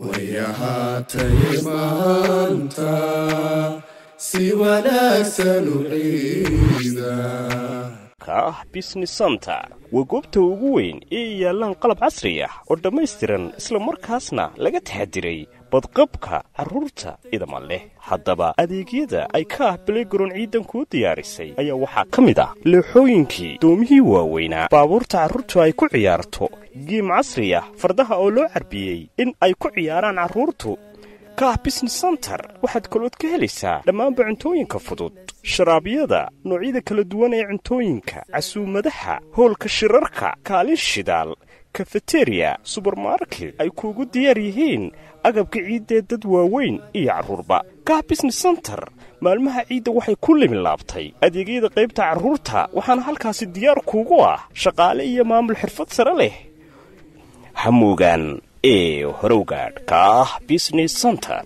way ahaatay maanta si wanaagsan u ciida ah business center waa goobta ugu weyn ee yaallaan qalab casri ah oo dhammaystiran isla markaasna laga taxadiray badqabka carruurta idama leh. Haddaba adeegyada ay ka ah belegaron ciidan diyaarisay ayaa waxaa ka mid ah leexooyinkii doomihii waaweynaa. Baabuurta carruurtu ay ku ciyaarto giim casri ah fardaha oo loo carbiyey in ay ku ciyaaraan carruurtu kaah business center waxaad kalood ka helaysaa dhammaanba cuntooyinka fudud. Sharaabyada noocyada kala duwan ee cuntooyinka casuumadaha hoolka shirarka kaalin shidaal kafeteriya subermarket ay kuugu diyaar yihiin agabka ciiddee dad waaweyn iyo carruurba kaah business center maalmaha ciidda waxay ku liminlaabtay adeegyada qaybta carruurta waxaana halkaasi diyaar kuugu ah shaqaale iyo maamul xirfad sare leh hamuugaan ee horowgaadh kaah business center